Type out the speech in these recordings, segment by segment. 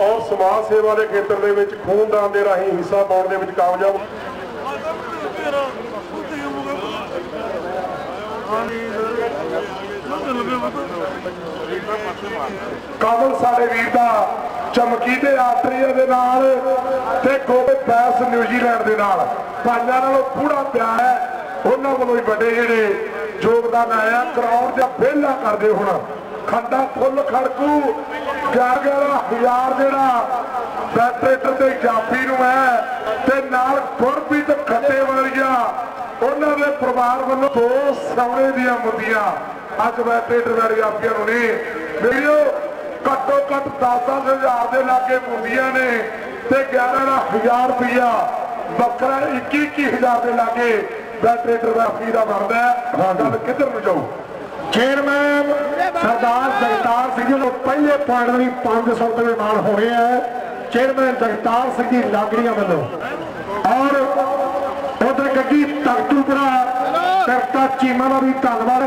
ਔਰ ਸਮਾਜ ਸੇਵਾ ਦੇ ਖੇਤਰ ਦੇ ਵਿੱਚ ਖੂਨਦਾਨ ਦੇ ਰਾਹੀਂ ਹਿੱਸਾ ਪਾਉਣ ਦੇ ਵਿੱਚ ਕਾਮਯਾਬ ਕਮਲ ਸਾਡੇ ਵੀਰ ਦਾ ਚਮਕੀ ਤੇ ਆਸਟਰੀਆ ਦੇ ਨਾਲ ਤੇ ਗੋਬਿੰਦ ਬੈਸ ਨਿਊਜ਼ੀਲੈਂਡ ਦੇ ਨਾਲ। ਪੰਜਾਂ ਨਾਲੋਂ ਪੂਰਾ ਪਿਆਰ ਹੈ। ਉਹਨਾਂ ਵੱਲੋਂ ਹੀ ਵੱਡੇ ਜਿਹੜੇ ਯੋਗਦਾਨ ਆਇਆ, ਕਰਾਉਣ ਜਾਂ ਵਿਹਲਾ ਕਰਦੇ ਹੋਣਾ। ਖੰਡਾ ਫੁੱਲ ਖੜਕੂ। 11000 ਜਿਹੜਾ ਬੈਟਰੇਟਰ ਤੇ ਜਾਫੀ ਨੂੰ ਹੈ ਤੇ ਨਾਲ ਗੁਰਪ੍ਰੀਤ ਖੱਟੇ ਵਾਲੀਆਂ ਉਹਨਾਂ ਦੇ ਪਰਿਵਾਰ ਵੱਲੋਂ ਦੋ ਸੌਣੇ ਦੀਆਂ ਮੁੰਦੀਆਂ ਅੱਜ ਬੈਟਰੇਟਰ ਵਾਲੀ ਜਾਫੀਆਂ ਨੂੰ ਨਹੀਂ। ਵੀਡੀਓ ਘੱਟੋ ਘੱਟ 10-10000 ਦੇ ਲਾਗੇ ਮੁੰਦੀਆਂ ਨੇ ਤੇ 11000 ਰੁਪਇਆ ਬੱਕਰਾ 21-21000 ਦੇ ਲਾਗੇ ਬੈਟਰੇਟਰ ਦਾ ਫੀ ਦਾ ਬਣਦਾ। ਹੈ ਗੱਲ ਕਿੱਧਰ ਨੂੰ ਜਾਊ? ਚੇਅਰਮੈਨ ਸਰਦਾਰ ਜਗਤਾਰ ਸਿੰਘ ਜੀ ਨੂੰ ਪਹਿਲੇ ਪੁਆਇੰਟ ਲਈ 500 ਰੁਪਏ ਮਾਨ ਹੋਣੇ ਆ। ਚੇਅਰਮੈਨ ਜਗਤਾਰ ਸਿੰਘ ਜੀ ਲਾਗੜੀਆਂ ਵੱਲੋਂ। ਔਰ ਉਧਰ ਗੱਡੀ ਤਖਤੂਪੁਰਾ ਕਰਤਾ ਚੀਮਾ ਦਾ ਵੀ ਧੰਨਵਾਦ।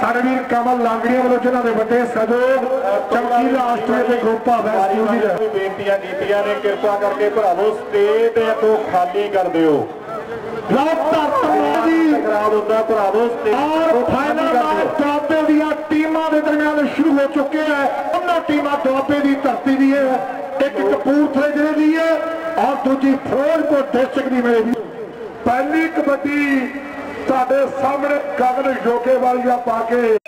ਸਾਡੇ ਵੀਰ ਕਮਲ ਲਾਗੜੀਆਂ ਵੱਲੋਂ ਜਿਨ੍ਹਾਂ ਦੇ ਵੱਡੇ ਸਹਿਯੋਗ ਚਮਕੀਲਾ ਆਸਟ੍ਰੇਲੀਆ ਦੇ ਗਰੁੱਪਾ ਵੈਸਟ ਨਿਊਜ਼ੀਲੈਂਡ ਵੀ ਬੇਨਤੀਆਂ ਕੀਤੀਆਂ ਨੇ ਕਿਰਪਾ ਕਰਕੇ ਭਰਾਵੋ ਸਟੇਜ ਦੇ ਅੱਗੋਂ ਖਾਲੀ ਕਰ ਦਿਓ। ਲੋਕ ਧਰਤ ਜੀ। ਖਰਾਬ ਹੁੰਦਾ ਭਰਾਵੋ ਸਟੇਜ ਔਰ ਫਾਈਨਲ ਮੈਚ ਦੁਆਬੇ ਦੀਆਂ ਟੀਮਾਂ ਦੇ ਦਰਮਿਆਨ ਸ਼ੁਰੂ ਹੋ ਚੁੱਕੇ ਹੈ ਉਹਨਾਂ ਟੀਮਾਂ ਦੁਆਬੇ ਦੀ ਧਰਤੀ ਦੀ ਹੈ, ਇੱਕ ਕਪੂਰਥਲੇ ਜ਼ਿਲ੍ਹੇ ਦੀ ਹੈ ਔਰ ਦੂਜੀ ਫਿਰੋਜ਼ਪੁਰ ਡਿਸਟ੍ਰਿਕਟ ਦੀ ਮੇਰੇ। ਪਹਿਲੀ ਕਬੱਡੀ ਤੁਹਾਡੇ ਸਾਹਮਣੇ ਗਗਨ ਜੋਗੇ ਪਾ ਕੇ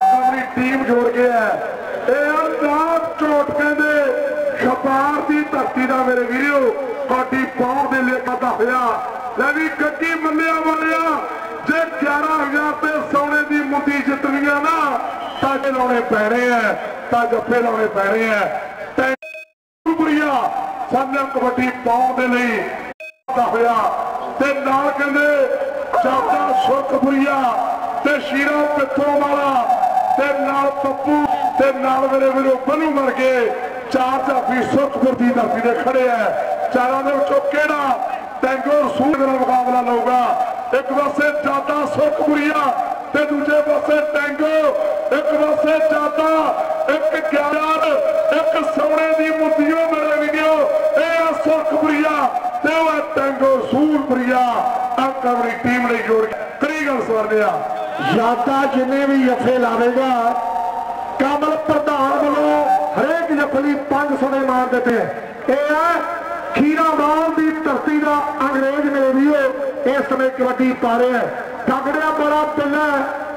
ਆਪਣੀ ਟੀਮ ਜੋੜ ਕੇ ਹੈ। ਇਹ ਅਰਦਾਸ ਝੋਟ ਕਹਿੰਦੇ ਛਪਾਰ ਦੀ ਧਰਤੀ ਦਾ ਮੇਰੇ ਵੀਰੋ ਕਾਡੀ ਪਾਉਣ ਦੇ ਲਈ ਪਤਾ ਹੋਇਆ। ਲੈ ਵੀ ਗੱਡੀ ਮੰਨਿਆ ਵਾਲਿਆ ਜੇ 11000 ਤੇ ਸੋਨੇ ਦੀ ਮੁੰਦੀ ਜਿੱਤਣੀਆਂ ਨਾ ਤਾਂ ਜੇ ਲਾਉਣੇ ਆ ਤਾਂ ਜੱਫੇ ਲਾਉਣੇ ਪੈਣੇ ਆ ਤੈਂ ਸ਼ੁਕਰੀਆ ਕਬੱਡੀ ਪਾਉਣ ਦੇ ਲਈ ਦਾ ਹੋਇਆ। ਤੇ ਨਾਲ ਕਹਿੰਦੇ ਚਾਚਾ ਸੁਰਖਪੁਰੀਆ ਤੇ ਸ਼ੀਰਾ ਪਿੱਥੋਂ ਵਾਲਾ ਤੇ ਨਾਲ ਪੱਪੂ, ਤੇ ਨਾਲ ਮੇਰੇ ਵੀਰੋ ਬਨੂ ਮਰ ਗਏ। ਚਾਰ ਝਾਫੀ ਸੁਰਖਪੁਰ ਦੀ ਧਰਤੀ ਦੇ ਖੜੇ ਆ ਚਾਰਾਂ ਦੇ ਵਿੱਚੋਂ ਕਿਹੜਾ ਟੈਂਗੋ ਸੂਰ ਦਾ ਮੁਕਾਬਲਾ ਲਊਗਾ? ਇੱਕ ਪਾਸੇ ਚਾਚਾ ਸੁਰਖਪੁਰੀਆ ਤੇ ਦੂਜੇ ਪਾਸੇ ਟੈਂਗੋ, ਇੱਕ ਪਾਸੇ ਚਾਚਾ ਇੱਕ ਗਿਆਨ ਇੱਕ ਸੋਨੇ ਦੀ ਮੁੰਦੀਓ ਮੇਰੇ ਵੀਡੀਓ ਇਹ ਆ ਸੁਰਖਪੁਰੀਆ ਤੇ ਉਹ ਟੈਂਗੋ ਸੂਰਪੁਰੀਆ। ਆ ਕਬੜੀ ਟੀਮ ਲਈ ਜੋੜ ਕੇ ਕਰੀ ਗੱਲ ਸਵਰਨਿਆ ਯਾਦਾ ਜਿੰਨੇ ਵੀ ਜੱਫੇ ਲਾਵੇਗਾ, ਕਮਲ ਪ੍ਰਧਾਨ ਵੱਲੋਂ ਹਰੇਕ ਜੱਫੇ ਲਈ 500 ਦੇ ਮਾਰ ਦਿੱਤੇ। ਇਹ ਹੈ ਖੀਰਾਵਾਲ ਦੀ ਧਰਤੀ ਦਾ ਅੰਗਰੇਜ਼ ਮੇਰੇ ਵੀਰੋ, ਇਸ ਸਮੇਂ ਕਬੱਡੀ ਪਾ ਰਿਹਾ ਹੈ। ਤਗੜਿਆ ਬੜਾ ਪਿੱਲਾ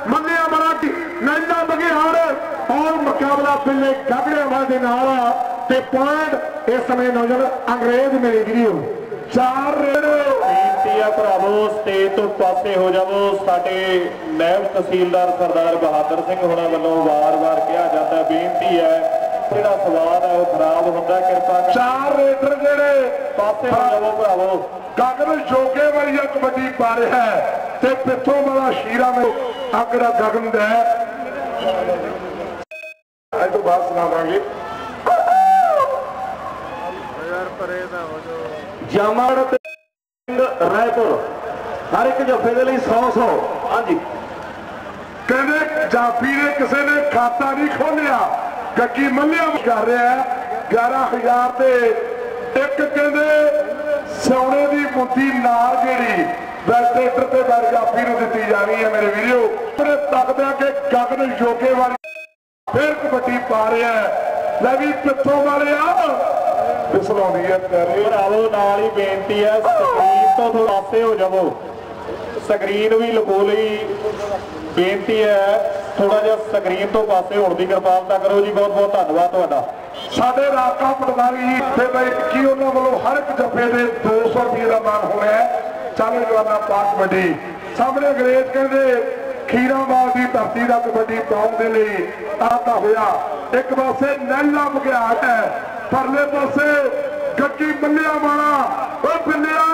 ਮੰਨਿਆ ਬੜਾ ਨੈਣਾ ਬਗਿਆੜ ਔਰ ਮੁਕਾਬਲਾ ਪਿੱਲੇ ਗਗੜਿਆ ਵਾਲ ਦੇ ਨਾਲ ਤੇ ਪੁਆਇੰਟ ਇਸ ਸਮੇਂ ਨੌਜਵਾਨ ਅੰਗਰੇਜ਼ ਮੇਰੇ ਵੀਰੋ ਚਾਰ ਬੇਨਤੀ ਆ ਭਰਾਵੋ ਸਟੇਜ ਤੋਂ ਪਾਸੇ ਹੋ ਜਾਵੋ। ਸਾਡੇ ਨਾਇਬ ਤਹਿਸੀਲਦਾਰ ਸਰਦਾਰ ਬਹਾਦਰ ਸਿੰਘ ਹੋਣਾ ਵੱਲੋਂ ਵਾਰ-ਵਾਰ ਕਿਹਾ ਜਾਂਦਾ ਬੇਨਤੀ ਹੈ ਜਿਹੜਾ ਸਵਾਦ ਹੈ ਉਹ ਖਰਾਬ ਹੁੰਦਾ ਕਿਰਪਾ ਕਰਕੇ ਚਾਰ ਰੇਡਰ ਜਿਹੜੇ ਪਾਸੇ ਹੋ ਜਾਵੋ ਭਰਾਵੋ। ਗਗਨ ਜੋਗੇ ਵਾਲੀਆ ਕਬੱਡੀ ਪਾ ਰਿਹਾ ਹੈ। ਤੇ ਪਿੱਥੋਂ ਵਾਲਾ ਸ਼ੀਰਾ ਮੇ ਅਗੜਾ ਗਗਨ ਦਾ ਹੈ। ਅੱਜ ਤੋਂ ਬਾਅਦ ਸੁਣਾਵਾਂਗੇ। ਜਾਮੜ ਰਾਏਪੁਰ। ਹਰ ਇੱਕ ਜੱਫੇ ਦੇ ਲਈ 100 100 ਹਾਂਜੀ। ਕਹਿੰਦੇ ਜਾਫੀ ਨੇ ਕਿਸੇ ਨੇ ਖਾਤਾ ਨਹੀਂ ਖੋਲਿਆ ਗੱਗੀ ਮੱਲਿਆ ਕਰ ਰਿਹਾ ਹੈ। 11000 ਤੇ ਇੱਕ ਕਹਿੰਦੇ ਸੋਨੇ ਦੀ ਮੁੰਦੀ ਨਾਲ ਜਿਹੜੀ ਵੈਸਟੇਟਰ ਤੇ ਬਾਰ ਜਾਫੀ ਨੂੰ ਦਿੱਤੀ ਜਾਣੀ ਹੈ ਮੇਰੇ ਵੀਡੀਓ ਉਹਨੇ ਤੱਕਦਿਆਂ ਕਿ ਗਗਨ ਜੋਗੇ ਵਾਲੀ ਫਿਰ ਕਬੱਡੀ ਪਾ ਰਿਹਾ ਹੈ। ਲੈ ਵੀ ਪਿੱਥੋਂ ਵਾਲਿਆ ਫਿਸਲਾਉਂਦੀ ਹੈ ਤੇਰੇ ਭਰਾਵੋ ਨਾਲ ਹੀ ਬੇਨਤੀ ਹੈ ਸਕਰੀਨ ਤੋਂ ਥੋੜਾ ਪਾਸੇ ਹੋ ਜਾਵੋ। ਸਕਰੀਨ ਵੀ ਲਕੋ ਲਈ। ਬੇਨਤੀ ਹੈ ਥੋੜਾ ਜਿਹਾ ਸਕਰੀਨ ਤੋਂ ਪਾਸੇ ਹੋਣ ਦੀ ਕਿਰਪਾਲਤਾ ਕਰੋ ਜੀ। ਬਹੁਤ ਬਹੁਤ ਧੰਨਵਾਦ ਤੁਹਾਡਾ। ਸਾਡੇ ਰਾਕਾ ਪਟਵਾਰੀ ਤੇ ਬਈ ਕੀ ਉਹਨਾਂ ਵੱਲੋਂ ਹਰ ਇੱਕ ਜੱਫੇ ਦੇ 200 ਰੁਪਏ ਦਾ ਮਾਨ ਹੋਇਆ ਹੈ। ਚੱਲ ਜਵਾਨਾ ਪਾਕ ਕਬੱਡੀ ਸਾਹਮਣੇ ਅੰਗਰੇਜ਼ ਕਹਿੰਦੇ ਖੀਰਾਬਾਦ ਦੀ ਧਰਤੀ ਦਾ ਕਬੱਡੀ ਪਾਉਣ ਦੇ ਲਈ ਆਤਾ ਹੋਇਆ। ਇੱਕ ਪਾਸੇ ਨੈਲਾ ਬਗਿਆੜ ਹੈ ਪਰਲੇ ਪਾਸੇ ਗੱਗੀ ਮੱਲਿਆ ਵਾਲਾ ਓ ਬਿੱਲਿਆ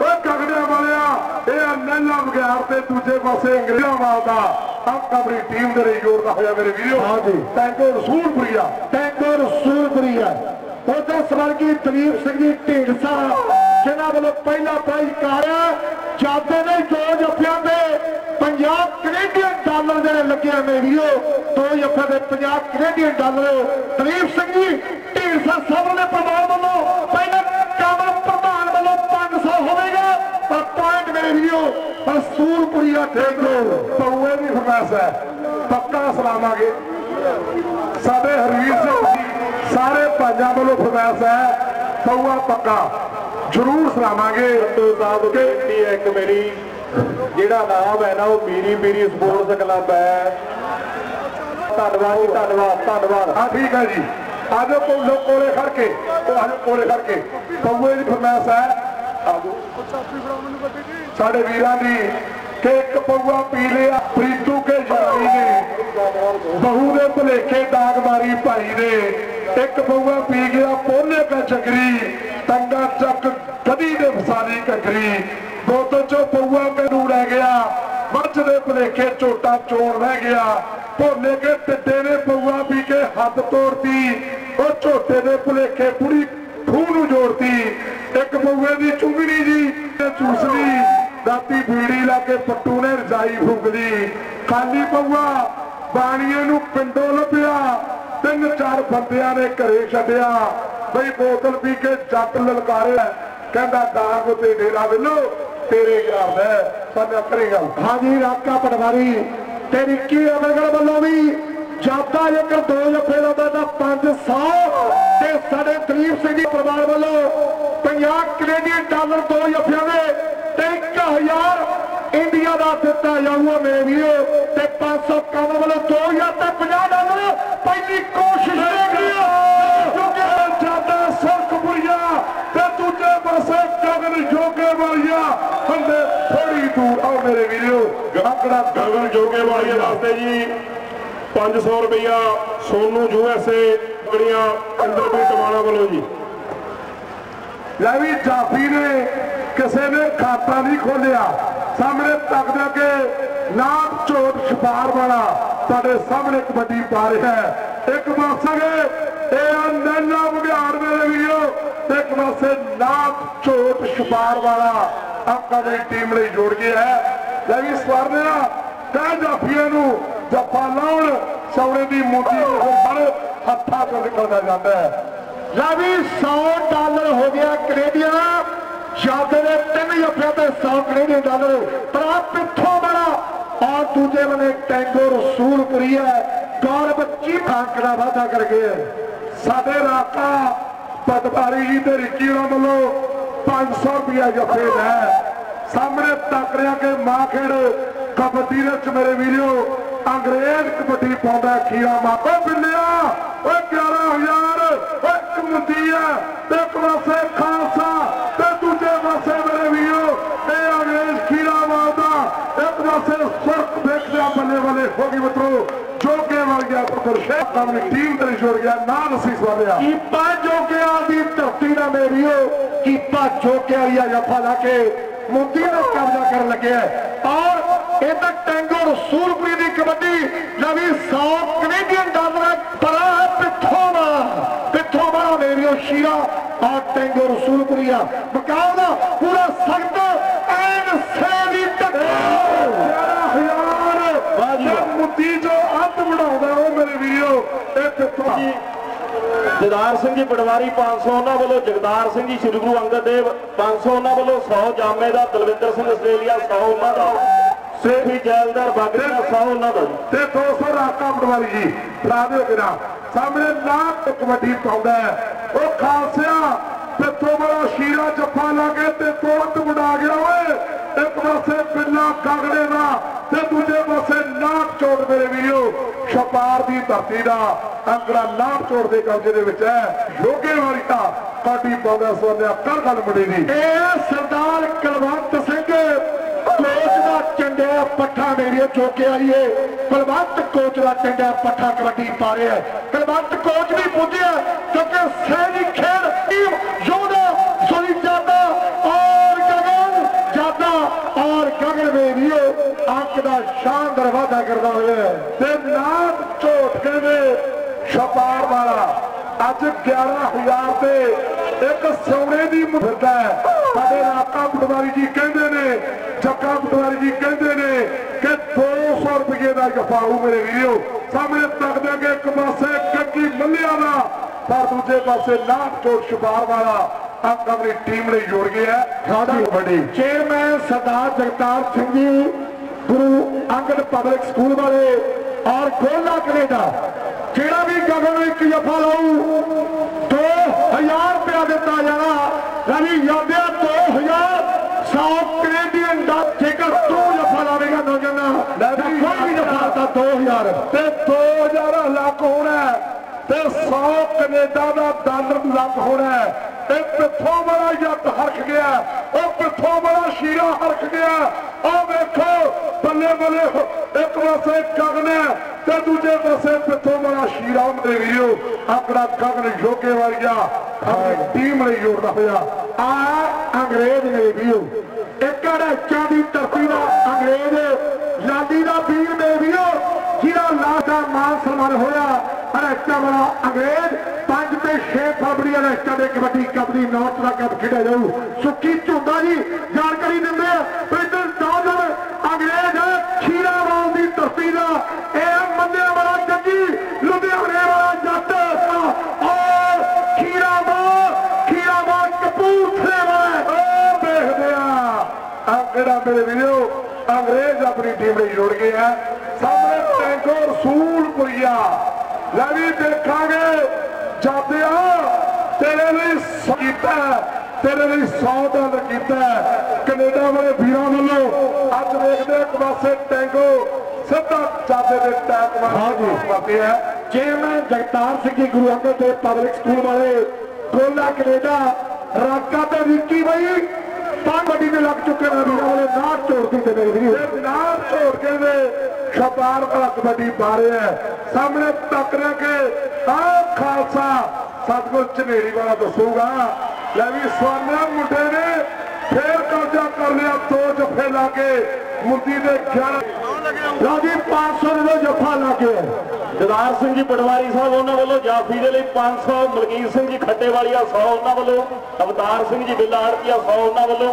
ਓ ਗਗੜਿਆ ਵਾਲਿਆ। ਇਹ ਨੈਲਾ ਬਗਿਆੜ ਤੇ ਦੂਜੇ ਪਾਸੇ ਅੰਗਰੇਜ਼ਾਂ ਵਾਲ ਦਾ। ਆ ਕਬੜੀ ਟੀਮ ਦੇ ਲਈ ਜੋੜਦਾ ਹੋਇਆ ਮੇਰੇ ਵੀਡੀਓ ਹਾਂਜੀ। ਟੈਂਕੋ ਰਸੂਲਪੁਰੀਆ। ਟੈਂਕਰ ਸੂਰਪੁਰੀਆ ਉਧਰ ਸਵਰਗੀ ਦਲੀਪ ਸਿੰਘ ਜੀ ਢੀਂਡਸਾ ਜਿਨ੍ਹਾਂ ਵੱਲੋਂ ਪਹਿਲਾ ਪ੍ਰਾਈਜ਼ ਕਾਰਿਆ ਜਾਂਦੇ ਨੇ ਦੋ ਜੱਫਿਆਂ ਦੇ 50 ਕੈਨੇਡੀਅਨ ਡਾਲਰ ਜਿਹੜੇ ਲੱਗੇ ਆ ਵੀਰੋ, ਦੋ ਜੱਫਿਆਂ ਦੇ 50 ਕੈਨੇਡੀਅਨ ਡਾਲਰ ਦਲੀਪ ਸਿੰਘ ਜੀ ਢੀਂਡਸਾ ਸਭਰ ਦੇ ਪਰਿਵਾਰ ਵੱਲੋਂ ਪਹਿਲਾਂ ਕਾਮਲ ਪ੍ਰਧਾਨ ਵੱਲੋਂ 500 ਹੋਵੇਗਾ। ਪਰ ਪੁਆਇੰਟ ਮੇਰੇ ਵੀਰੋ, ਪਰ ਸੂਰਪੁਰੀਆ ਠੇਕੋ ਪਊਏ ਦੀ ਫਰਮਾਇਸ਼ ਹੈ। ਪੱਕਾ ਸਲਾਮਾਂਗੇ। ਸਾਡੇ ਹਰਵੀਰ ਸਿੰਘ ਜੀ, ਸਾਰੇ ਪੰਜਾਂ ਵੱਲੋਂ ਫਰਮਾਇਸ਼ ਹੈ। ਪਊਆ ਪੱਕਾ। ਜ਼ਰੂਰ ਸੁਣਾਵਾਂਗੇ ਤੋਂ ਸਾਹਿਬ ਬੇਨਤੀ ਹੈ ਇੱਕ ਮੇਰੀ ਜਿਹੜਾ ਨਾਮ ਹੈ ਨਾ, ਉਹ ਮੀਰੀ ਮੀਰੀ ਸਪੋਰਟਸ ਕਲੱਬ ਹੈ। ਧੰਨਵਾਦ ਜੀ, ਧੰਨਵਾਦ ਧੰਨਵਾਦ। ਹਾਂ, ਠੀਕ ਹੈ ਜੀ। ਆਜੋ ਕੋਲੇ ਕੋਲੇ ਖੜ ਕੇ, ਉਹ ਆਜੋ ਕੋਲੇ ਖੜ ਕੇ। ਪਊਏ ਦੀ ਫਰਮਾਇਸ਼ ਹੈ। ਆਜੋ। ਸਾਡੇ ਵੀਰਾਂ ਦੀ ਕਿ ਇੱਕ ਪਊਆ ਪੀ ਲਿਆ, ਪ੍ਰੀਤੂ ਕੇ ਜਾਰੀ ਨੇ। ਬਹੂ ਦੇ ਭਲੇਖੇ ਦਾਗ ਮਾਰੀ ਭਾਈ ਨੇ। ਇੱਕ ਪਊਆ ਪੀ ਗਿਆ, ਪੋਲੇ ਕਾ ਚੱਕਰੀ ਤੰਗਾ ਚੱਕ ਕਦੀ ਦੇ ਫਸਾਲੀ ਘਗਰੀ। ਬੋਤਲ ਚੋਂ ਪਊਆ ਮੈਨੂੰ ਰਹਿ ਗਿਆ, ਮੱਝ ਦੇ ਭਲੇਖੇ ਝੋਟਾ ਚੋਣ ਰਹਿ ਗਿਆ। ਭੋਲੇ ਕੇ ਟਿੱਡੇ ਨੇ ਪਊਆ ਪੀ ਕੇ ਹੱਥ ਤੋੜਤੀ, ਉਹ ਝੋਟੇ ਦੇ ਭਲੇਖੇ ਪੂਰੀ ਖੂਹ ਨੂੰ ਜੋੜਤੀ। ਇੱਕ ਪਊਏ ਦੀ ਚੁੰਗਣੀ ਜੀ ਤੇ ਚੂਸਲੀ ਦਾਤੀ ਬੀੜੀ ਲਾ ਕੇ ਪੱਟੂ ਨੇ ਰਜਾਈ ਫੂਕਦੀ। ਖਾਲੀ ਪਊਆ ਬਾਣੀਏ ਨੂੰ ਪਿੰਡੋਂ ਲੱਭਿਆ ਤਿੰਨ ਚਾਰ ਬੰਦਿਆਂ ਨੇ ਘਰੇ ਛੱਡਿਆ। ਬਈ ਬੋਤਲ ਪੀ ਕੇ ਜੱਟ ਲਲਕਾਰਿਆ। ਕਹਿੰਦਾ, ਦਾਗ ਤੇ ਡੇਰਾ ਵੱਲੋ ਤੇਰੇ ਘਰ ਦਾ ਸਾਡਾ ਕਰੇਗਾ ਹਾਂਜੀ ਰਾਕਾ ਪਟਵਾਰੀ ਤੇ ਰਿੱਕੀ ਅਮਰਗੜ ਵੱਲੋਂ ਵੀ ਜਾਤਾ ਜੇਕਰ ਦੋ ਜੱਫੇ ਲਾਉਂਦਾ ਤਾਂ 500 ਤੇ ਸਾਡੇ ਦਲੀਪ ਸਿੰਘ ਜੀ ਪਰਿਵਾਰ ਵੱਲੋਂ 50 ਕੈਨੇਡੀਅਨ ਡਾਲਰ ਦੋ ਜੱਫਿਆਂ ਦੇ ਤੇ 1000 ਇੰਡੀਆ ਦਾ ਦਿੱਤਾ ਜਾਊਗਾ ਮੇਰੇ ਵੀਰੋ। ਤੇ 500 ਕੰਮ ਵੱਲੋਂ 2000 ਤੇ 50 ਪਹਿਲੀ ਕੋਸ਼ਿਸ਼ ਲਿਆ ਕਿਉਂਕਿ ਜਾਂਦਾ ਸੁਰਖਪੁਰੀਆ ਤੇ ਦੂਜੇ ਪਾਸੇ ਗਗਨ ਜੋਗੇ ਵਾਲੀਆ। ਹੰਦੇ ਥੋੜੀ ਦੂਰ ਆਓ ਮੇਰੇ ਵੀਰੋ। ਗਾਕੜਾ ਗਗਨ ਜੋਗੇ ਵਾਲੀਏ ਵਾਸਤੇ ਜੀ। 500 ਰੁਪਇਆ ਸੋਨੂ ਯੂਐਸਏ ਬੜੀਆਂ ਅੰਦਰ ਵੀ ਟਵਾਣਾ ਵੱਲੋਂ ਜੀ। ਲੈ ਵੀ ਜਾਫੀ ਨੇ ਕਿਸੇ ਨੇ ਖਾਤਾ ਨਹੀਂ ਖੋਲਿਆ ਸਾਹਮਣੇ ਤੱਕਦਾ ਕਿ ਨਾਮ ਝੋਟ ਛਪਾਰ ਵਾਲਾ। ਤੁਹਾਡੇ ਸਾਹਮਣੇ ਕਬੱਡੀ ਪਾ ਰਿਹਾ ਹੈ। ਇੱਕ ਪਾਸੇ ਇਹ ਨੈਲਾ ਬੁਗਿਆੜ ਮੇਰੇ ਵੀਰੋ, ਤੇ ਇੱਕ ਪਾਸੇ ਨਾਮ ਝੋਟ ਛਪਾਰ ਵਾਲਾ ਆਪਾਂ ਦੀ ਟੀਮ ਲਈ ਜੋੜ ਗਿਆ ਹੈ। ਲੈ ਵੀ ਸਵਰਨਿਆ, ਕਹਿ ਜਾਫੀਆਂ ਨੂੰ, ਜੱਫਾ ਲਾਉਣ ਸੌੜੇ ਦੀ ਮੋਤੀ ਨੂੰ ਬੜ ਹੱਥਾਂ ਤੋਂ ਨਿਕਲਦਾ ਜਾਂਦਾ ਹੈ। ਲੈ ਵੀ 100 ਡਾਲਰ ਹੋ ਗਿਆ ਕੈਨੇਡੀਅਨ ਸ਼ਾਦੇ ਦੇ ਤਿੰਨ ਜੱਫਿਆਂ ਤੇ 100 ਕੈਨੇਡੀਅਨ ਡਾਲਰ। ਪਰ ਆ ਪਿੱਥੋਂ ਬੜਾ ਔਰ ਦੂਜੇ ਬੰਨੇ ਟੈਂਗੋ ਰਸੂਲਪੁਰੀ ਹੈ। ਗੌਰਵ ਚੀਫਾਂ ਦਾ ਵਾਅਦਾ ਕਰ ਗਏ ਸਾਡੇ ਰਾਕਾ ਪਟਵਾਰੀ ਜੀ ਤੇ ਰਿੱਕੀ ਉਹਨਾਂ ਵੱਲੋਂ 500 ਰੁਪਇਆ ਜੱਫੇ ਲੈ ਸਾਹਮਣੇ ਤੱਕ ਰਿਹਾ ਕਿ ਮਾਂ ਖੇੜ ਕਬੱਡੀ ਦੇ ਵਿੱਚ ਮੇਰੇ ਵੀਰੋ, ਅੰਗਰੇਜ਼ ਕਬੱਡੀ ਪਾਉਂਦਾ ਖੀਰਾ ਮਾਪੋ ਬਿੱਲਿਆ। ਓਏ 11000 ਓਏ ਇੱਕ ਆ ਤੇ ਇੱਕ ਪਾਸੇ ਖਾਲਸਾ ਤੇ ਦੂਜੇ ਪਾਸੇ ਮੇਰੇ ਵੀਰੋ ਇਹ ਅੰਗਰੇਜ਼ ਖੀਰਾ ਮਾਰਦਾ ਇੱਕ ਪਾਸੇ ਸੁਰਖ ਵੇਖਦਿਆ ਬੱਲੇ ਬੱਲੇ ਹੋ ਗਈ ਮਿੱਤਰੋ ਜੋਗੇ ਵਰ ਆਪਣੀ ਟੀਮ ਤੇ ਛੋੜ ਗਿਆ ਨਾਲ ਅਸੀਂ ਸਵਾਲਿਆ। ਕੀਪਾ ਜੋਗਿਆਂ ਦੀ ਧਰਤੀ ਦਾ ਮੇਰੀਓ, ਕੀਪਾ ਜੋਗਿਆਂ ਦੀ ਜੱਫਾ ਲਾ ਕੇ ਮੁੰਦੀ ਦਾ ਕਬਜ਼ਾ ਕਰਨ ਲੱਗਿਆ ਔਰ ਇਹ ਤਾਂ ਟੈਂਗੋ ਰਸੂਲਪੁਰੀ ਦੀ ਕਬੱਡੀ, ਨਵੀਂ 100 ਕੈਨੇਡੀਅਨ ਡਾਲਰ ਪਰਾ ਪਿੱਥੋਂ ਦਾ ਪਿੱਥੋਂ ਬੜਾ ਮੇਰੀਓ ਸ਼ੀਰਾ, ਔਰ ਟੈਂਗੋ ਰਸੂਲਪੁਰੀਆ ਮੁਕਾਬਲਾ ਪੂਰਾ ਸਖਤ ਐਨ ਸੇਵੀ ਹਜ਼ਾਰ ਜੇ ਮੁੱਦੀ ਜੋ ਅੱਧ ਬਣਾਉਂਦਾ ਉਹ ਮੇਰੇ ਵੀਰੋ ਕਿੱਥੋਂ ਜਗਦਾਰ ਸਿੰਘ ਜੀ ਪਟਵਾਰੀ 500 ਉਹਨਾਂ ਵੱਲੋਂ ਜਗਦਾਰ ਸਿੰਘ ਜੀ ਸ੍ਰੀ ਗੁਰੂ ਅੰਗਦ ਦੇਵ 500 ਉਹਨਾਂ ਵੱਲੋਂ 100 ਜਾਮੇ ਦਾ ਦਲਵਿੰਦਰ ਸਿੰਘ ਆਸਟ੍ਰੇਲੀਆ 100 ਉਹਨਾਂ ਦਾ ਸੇਠੀ ਜੈਲਦਾਰ ਬਾਗਰੀ ਦਾ 100 ਉਹਨਾਂ ਦਾ ਜੀ। ਤੇ 200 ਰਾਕਾ ਪਟਵਾਰੀ ਜੀ ਫੜਾ ਦਿਓ ਕਿਰਾ ਸਾਹਮਣੇ ਲਾਖ ਕਬੱਡੀ ਪਾਉਂਦਾ ਉਹ ਖਾਲਸਿਆ ਪਿੱਥੋਂ ਬੜਾ ਸ਼ੀਰਾ ਜੱਫਾ ਲਾ ਕੇ ਤੇ ਤੋੜਤ ਬਣਾ ਗਿਆ ਓਏ। ਇੱਕ ਪਾਸੇ ਬਿੱਲਾ ਕਾਗੜੇ ਦਾ ਤੇ ਦੂਜੇ ਪਾਸੇ ਨਾਕ ਚੋੜ ਮੇਰੇ ਵੀਰੋ ਛਪਾਰ ਦੀ ਧਰਤੀ ਦਾ। ਅੰਕੜਾ ਨਾਕ ਚੋੜ ਦੇ ਕਬਜ਼ੇ ਦੇ ਵਿੱਚ ਹੈ। ਯੋਗੇ ਵਾਲੀ ਤਾਂ ਕਾਟੀ ਪਾਉਂਦਾ ਸੋਨਿਆ ਕਰ ਗੱਲ ਮੁੰਡੇ ਦੀ। ਇਹ ਸਰਦਾਰ ਕੁਲਵੰਤ ਸਿੰਘ, ਕੋਚ ਦਾ ਚੰਡਿਆ ਪੱਠਾ ਮੇਰੀ ਚੋਕੇ ਆਈਏ। ਕੁਲਵੰਤ ਕੋਚ ਦਾ ਚੰਡਿਆ ਪੱਠਾ ਕਬੱਡੀ ਪਾ ਰਿਹਾ ਕਲਵੰਤ ਕੋਚ ਵੀ ਪੁੱਜਿਆ, ਕਿਉਂਕਿ ਸੈਨੀ ਖੇਡ ਟੀਮ ਯੋਧਾ ਸੁਨੀ ਜਾਦਾ ਔਰ ਗਗਨ, ਜਾਦਾ ਔਰ ਗਗਨ ਵੇਰੀਏ ਅੰਕ ਦਾ ਸ਼ਾਨਦਾਰ ਦਰਵਾਜ਼ਾ ਕਰਦਾ ਹੋਇਆ ਤੇ ਨਾਮ ਝੋਟ ਕਹਿੰਦੇ ਛਪਾਰ ਵਾਲਾ। ਅੱਜ 11000 ਤੇ ਇੱਕ ਸੋਨੇ ਦੀ ਮੁਫਰਦਾ ਹੈ। ਸਾਡੇ ਰਾਕਾ ਪਟਵਾਰੀ ਜੀ ਕਹਿੰਦੇ ਨੇ ਜੱਕਾ ਪਟਵਾਰੀ ਜੀ ਕਹਿੰਦੇ ਨੇ ਕਿ 200 ਰੁਪਏ ਦਾ ਗਫਾਊ ਮੇਰੇ ਵੀਰੋ। ਸਾਹਮਣੇ ਤੱਕ ਦੇ ਇੱਕ ਪਾਸੇ ਕੱਕੀ ਮੱਲਿਆ ਦਾ ਪਰ ਦੂਜੇ ਪਾਸੇ ਨਾਮ ਚੋਟ ਸ਼ਿਕਾਰ ਵਾਲਾ ਆਪਣੀ ਟੀਮ ਲਈ ਜੋੜ ਗਿਆ ਹਾਂਜੀ। ਵੱਡੀ ਚੇਅਰਮੈਨ ਸਰਦਾਰ ਜਗਤਾਰ ਸਿੰਘ ਜੀ ਗੁਰੂ ਅੰਗਦ ਪਬਲਿਕ ਸਕੂਲ ਵਾਲੇ ਔਰ ਗੋਲਾ ਕੈਨੇਡਾ ਜਿਹੜਾ ਵੀ ਗਗਨ ਇੱਕ ਜਫਾ ਲਾਊ 2000 ਰੁਪਇਆ ਦਿੱਤਾ ਜਾਣਾ। ਰਵੀ ਯਾਦਿਆ 2000 100 ਕੈਨੇਡੀਅਨ ਦਾ ਜੇਕਰ ਤੂੰ ਜਫਾ ਲਾਵੇਗਾ ਨੌਜਵਾਨਾ ਲੈ ਵੀ ਕੋਈ ਵੀ ਜਫਾ ਤਾਂ 2000 ਤੇ 2000 ਲੱਖ ਹੋਣਾ ਤੇ 100 ਕੈਨੇਡਾ ਦਾ ਡਾਲਰ ਲੱਖ ਹੋਣਾ। ਇਹ ਪਿੱਥੋਂ ਬੜਾ ਜੱਟ ਹਰਖ ਗਿਆ ਉਹ ਪਿੱਥੋਂ ਬੜਾ ਸ਼ੀਰਾ ਹਰਖ ਗਿਆ ਉਹ ਵੇਖੋ ਬੱਲੇ ਬੱਲੇ ਇੱਕ ਪਾਸੇ ਗਗਨ ਹੈ ਤੇ ਦੂਜੇ ਪਾਸੇ ਪਿੱਥੋਂ ਬੜਾ ਸ਼ੀਰਾ ਮੇਰੇ ਵੀਰੋ ਆਪਣਾ ਗਗਨ ਜੋਗੇ ਵਰਗਾ ਆਪਣੀ ਟੀਮ ਲਈ ਜੋੜਦਾ ਹੋਇਆ। ਆ ਅੰਗਰੇਜ਼ ਨੇ ਵੀਓ ਇੱਕ ਅੜਾਚਾ ਦੀ ਧਰਤੀ ਦਾ ਅੰਗਰੇਜ਼ ਲਾਡੀ ਦਾ ਵੀਰ ਨੇ ਵੀਓ ਜਿਹਦਾ ਲਾਦਾ ਮਾਨ ਸਨਮਾਨ ਹੋਇਆ। ਅੜਾਚਾ ਵਾਲਾ ਅੰਗਰੇਜ਼ 5 ਤੇ 6 ਫਰਵਰੀ ਅੜਾਚਾ ਦੇ ਕਬੱਡੀ ਕੱਪ ਦੀ ਨੌਟ ਦਾ ਕੱਪ ਖੇਡਿਆ ਜਾਊ। ਸੁੱਕੀ ਝੁੰਦਾ ਜੀ ਜਾਣਕਾਰੀ ਦਿੰਦੇ ਆ ਪ੍ਰਿੰਦਰ ਦਾਦਰ ਅੰਗਰੇਜ਼ ਖੀਰਾਵਾਲ ਦੀ ਧਰਤੀ ਦਾ ਇਹ ਮੰਨਿਆ ਵਾਲਾ ਜੱਗੀ ਲੁਧਿਆਣੇ ਵਾਲਾ ਜੱਟ ਔਰ ਖੀਰਾਵਾਲ ਖੀਰਾਵਾਲ ਕਪੂਰਥਲੇ ਵਾਲਾ ਉਹ ਵੇਖਦੇ ਆ ਆ ਕਿਹੜਾ ਮੇਰੇ ਵੀਰੋ? ਅੰਗਰੇਜ਼ ਆਪਣੀ ਟੀਮ ਲਈ ਜੁੜ ਗਏ ਆ। ਸਾਹਮਣੇ ਟੈਂਕੋ ਰਸੂਲਪੁਰੀਆ ਲੈ ਵੀ ਦੇਖਾਂਗੇ। ਜਾਦਿਆ ਤੇਰੇ ਲਈ ਕੀਤਾ ਹੈ, ਤੇਰੇ ਲਈ 100 ਡਾਲਰ ਕੀਤਾ ਹੈ। ਕੈਨੇਡਾ ਵਾਲੇ ਵੀਰਾਂ ਵੱਲੋਂ ਅੱਜ ਵੇਖਦੇ ਆ ਇੱਕ ਪਾਸੇ ਟੈਂਕੋ ਸਿੱਧਾ ਜਾਦੇ ਦੇ ਟੈਕ ਮਾਰ ਕਰਦੇ ਆ chairman Jagtar Singh ji Guru Angad Dev public school ਵਾਲੇ ਗੋਲਾ ਕੈਨੇਡਾ ਰਾਕਾ ਤੇ ਵਿੱਕੀ ਬਾਈ। ਦੇ ਲੱਗ ਚੁੱਕੇ ਨੇ ਵੀਰਾਂ ਵਾਲੇ ਨਾਟ ਝੋੜਦੀ ਤੇ ਮੇਰੇ ਵੀਰੋ ਤੇ ਜਨਾਬ ਝੋੜ ਕੇ ਦੇ ਖਪਾਰ ਵਾਲਾ ਕਬੱਡੀ ਪਾ ਰਿਹਾ ਹੈ ਸਾਹਮਣੇ ਤੱਕ ਰਿਹਾ ਕਿ ਆ ਖਾਲਸਾ ਸਤਗੁਰ ਝਨੇੜੀ ਵਾਲਾ ਦੱਸੂਗਾ। ਲੈ ਵੀ ਸਵਾਨਾ ਮੁੰਡੇ ਨੇ ਫੇਰ ਕਬਜ਼ਾ ਕਰ ਲਿਆ ਦੋ ਜੱਫੇ ਲਾ ਕੇ ਮੁੰਦੀ ਦੇ 11 ਰਾਜੀ 500 ਦੇ ਜੱਫਾ ਲਾ ਕੇ। ਜਦਾਰ ਸਿੰਘ ਜੀ ਪਟਵਾਰੀ ਸਾਹਿਬ ਉਹਨਾਂ ਵੱਲੋਂ ਜਾਫੀ ਦੇ ਲਈ 500 ਮਲਕੀਤ ਸਿੰਘ ਜੀ ਖੱਟੇਵਾਲੀਆ 100 ਉਹਨਾਂ ਵੱਲੋਂ ਅਵਤਾਰ ਸਿੰਘ ਜੀ ਬਿੱਲਾ ਆੜਤੀਆ 100 ਉਹਨਾਂ ਵੱਲੋਂ।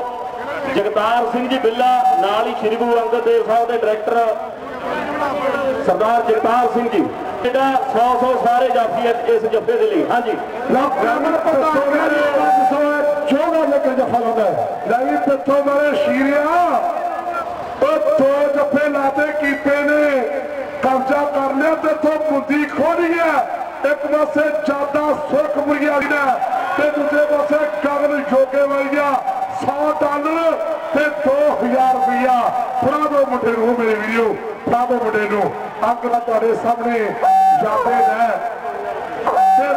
ਜਗਤਾਰ ਸਿੰਘ ਜੀ ਬਿੱਲਾ ਨਾਲ ਹੀ ਸ਼੍ਰੀ ਗੁਰੂ ਅੰਗਦ ਦੇਵ ਸਾਹਿਬ ਦੇ ਡਾਇਰੈਕਟਰ ਸਰਦਾਰ ਜਗਤਾਰ ਸਿੰਘ ਜੀ। ਜਿਹੜਾ 100 100 ਸਾਰੇ ਜਾਫੀ ਇਸ ਜੱਫੇ ਦੇ ਲਈ। ਹਾਂਜੀ। ਲੋਕਾਂ ਨੂੰ ਪਤਾ ਹੈ 500 ਜੋਗਾ ਲੈ ਕੇ ਜੱਫਾ ਲਾਉਂਦਾ ਹੈ? ਲੈ ਵੀ ਪਿੱਥੋਂ ਮਾਰੇ ਸ਼ੀਰਿਆ। ਉਹ ਦੋ ਜੱਫੇ ਲਾਤੇ ਕੀਤੇ ਨੇ। ਕਬਜ਼ਾ ਕਰ ਲਿਆ ਤੇ ਤੋਂ ਮੁੰਦੀ ਖੋਲੀ ਹੈ। ਇੱਕ ਪਾਸੇ ਜਾਦਾ ਸੁਰਖ ਮੁਰਗਿਆ ਦਾ ਤੇ ਦੂਜੇ ਪਾਸੇ ਗਗਨ ਜੋਗੇ ਵਾਲੀਆ। 100 ਡਾਲਰ ਤੇ 2000 ਰੁਪਇਆ ਫੜਾ ਦੋ ਮੁੰਡੇ ਨੂੰ ਮੇਰੇ ਵੀਡੀਓ ਫੜਾ ਦੋ ਮੁੰਡੇ ਨੂੰ। ਅੰਕ ਦਾ ਤੁਹਾਡੇ ਸਾਹਮਣੇ ਜਾਦੇ ਨੇ। ਤੇ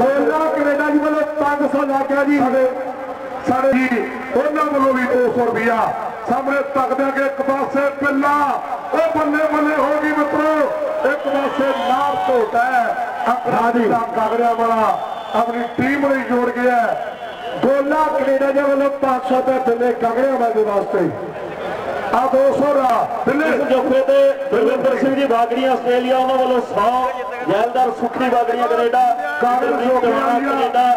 ਗੋਲਾ ਕੈਨੇਡਾ ਜੀ ਵੱਲੋਂ 500 ਲਾ ਕੇ ਜੀ ਸਾਡੇ ਸਾਡੇ ਜੀ ਉਹਨਾਂ ਵੱਲੋਂ ਵੀ 200 ਰੁਪਇਆ ਸਾਹਮਣੇ ਤੱਕਦੇ ਕਿ ਇੱਕ ਪਾਸੇ ਪਿੱਲਾ। ਉਹ ਬੱਲੇ ਬੱਲੇ ਹੋ ਗਈ ਮਿੱਤਰੋ। ਇੱਕ ਪਾਸੇ ਨਾਰ ਹੈ। ਅਕੜਾ ਦੀ ਕਾਗੜਿਆ ਵਾਲਾ। ਆਪਣੀ ਟੀਮ ਲਈ ਜੋੜ ਗਿਆ। ਗੋਲਾ ਕੈਨੇਡਾ ਜੀ ਵੱਲੋਂ 500 ਤੇ ਦਿੱਲੇ ਗਗੜਿਆਂ ਵਾਲੇ ਵਾਸਤੇ। ਆ 200 ਦਾ ਇਸ ਜੱਫੇ ਤੇ ਗੁਰਵਿੰਦਰ ਸਿੰਘ ਜੀ ਬਾਗੜੀਆਂ ਆਸਟ੍ਰੇਲੀਆ ਉਹਨਾਂ ਵੱਲੋਂ 100 ਜੈਲਦਾਰ ਸੁਖੀ ਬਾਗੜੀਆਂ ਕੈਨੇਡਾ। ਕਾਗੜ ਜੋਗਿਆਲੀਆ ਕੈਨੇਡਾ।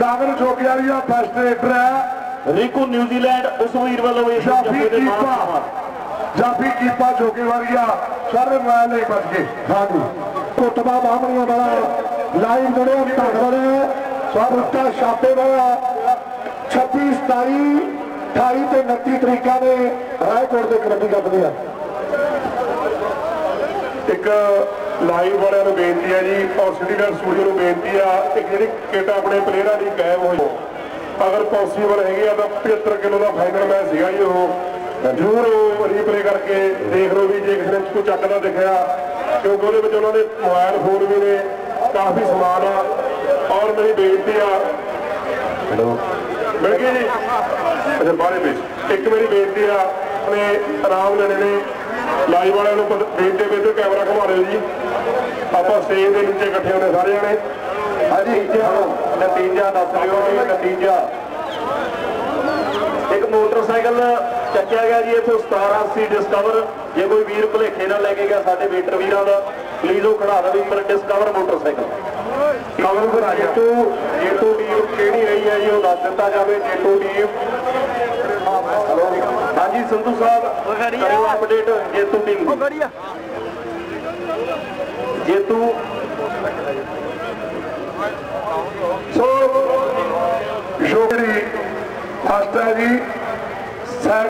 ਗਾਗਰ ਜੋਗਿਆਲੀਆ ਫਸਟ ਰੇਡਰ ਹੈ। ਰਿੰਕੂ ਨਿਊਜ਼ੀਲੈਂਡ ਉਸ ਵੀਰ ਵੱਲੋਂ ਇਸ ਜਾਫੀ ਜੱਫੇ ਦੇ ਮਾਨ ਜਾਫੀ ਕੀਪਾ ਜੋਗੇ ਵਾਲੀਆ। ਸਾਰੇ ਮੈਂ ਨਹੀਂ ਬਚ ਗਏ। ਹਾਂਜੀ। ਕੁੱਟਵਾ ਬਾਹਮਣੀਆਂ ਵਾਲਾ ਲਾਈਵ ਜੁੜਿਆ ਧੰਨਵਾਦ। ਸਵਾਗਤਾ ਛਾਪੇ ਵਾਲਾ 26 27 28 ਤੇ 29 ਤਰੀਕਾਂ ਦੇ ਰਾਏਕੋਟ ਦੇ ਕਬੱਡੀ ਕੱਪ ਦੇ ਆ ਇੱਕ ਲਾਈਵ ਵਾਲਿਆਂ ਨੂੰ ਬੇਨਤੀ ਹੈ ਜੀ ਔਰ ਸਟੂਡੀਓ ਨੂੰ ਬੇਨਤੀ ਆ ਇੱਕ ਜਿਹੜੀ ਕਿਟ ਆਪਣੇ ਪਲੇਅਰਾਂ ਦੀ ਗਾਇਬ ਹੋਈ ਅਗਰ ਪੋਸੀਬਲ ਹੈਗੀ ਆ ਤਾਂ 75 ਕਿਲੋ ਦਾ ਫਾਈਨਲ ਮੈਚ ਸੀਗਾ ਜੀ ਉਹ। ਜ਼ਰੂਰ ਉਹ ਰੀਪਲੇ ਕਰਕੇ ਦੇਖ ਲਓ ਵੀ ਜੇ ਕਿਸੇ ਨੇ ਕੋਈ ਚੱਕਦਾ ਦਿਖਿਆ, ਕਿਉਂਕਿ ਉਹਦੇ ਵਿੱਚ ਉਹਨਾਂ ਦੇ ਮੋਬਾਈਲ ਫੋਨ ਵੀ ਨੇ, ਕਾਫੀ ਸਮਾਨ ਆ। ਔਰ ਮੇਰੀ ਬੇਨਤੀ ਆ। ਹੈਲੋ। ਮਿਲ ਗਈ ਜੀ? ਅੱਛਾ ਬਾਰੇ ਵਿੱਚ ਇੱਕ ਮੇਰੀ ਬੇਨਤੀ ਆ ਆਪਣੇ ਆਰਾਮ ਲੈਣੇ ਨੇ। ਲਾਈਵ ਵਾਲਿਆਂ ਨੂੰ ਬੇਨਤੀ ਇੱਧਰ ਕੈਮਰਾ ਘੁਮਾ ਲਿਓ ਜੀ। ਆਪਾਂ ਸਟੇਜ ਦੇ ਨੀਚੇ ਇਕੱਠੇ ਹੋਣੇ ਸਾਰੇ ਜਣੇ ਹਾਂਜੀ। ਨਤੀਜਾ ਦੱਸ ਲਿਓ ਜੀ ਨਤੀਜਾ। ਇੱਕ ਮੋਟਰਸਾਈਕਲ ਚੱਕਿਆ ਗਿਆ ਜੀ ਇੱਥੋਂ 1780 ਡਿਸਕਵਰ ਜੇ ਕੋਈ ਵੀਰ ਭੁਲੇਖੇ ਨਾਲ ਲੈ ਕੇ ਗਿਆ ਸਾਡੇ ਵੇਟਰ ਵੀਰਾਂ ਦਾ ਪਲੀਜ਼ ਉਹ ਖੜਾ ਦੇਵੇ ਉੱਪਰ ਡਿਸਕਵਰ ਮੋਟਰਸਾਈਕਲ। ਕਮਲ ਗੁਰਾ ਜੇਤੂ ਜੇਤੂ ਟੀਮ ਕਿਹੜੀ ਰਹੀ ਹੈ ਜੀ ਉਹ ਦੱਸ ਦਿੱਤਾ ਜਾਵੇ ਜੇਤੂ ਟੀਮ। ਹਲੋ? ਹਾਂਜੀ ਸੰਧੂ ਸਾਹਿਬ ਕਰੋ ਅਪਡੇਟ ਜੇਤੂ ਟੀਮ ਦੀ। ਜੇਤੂ। ਸੋ ਜੋਗਰੀ ਫਸਟ ਹੈ ਜੀ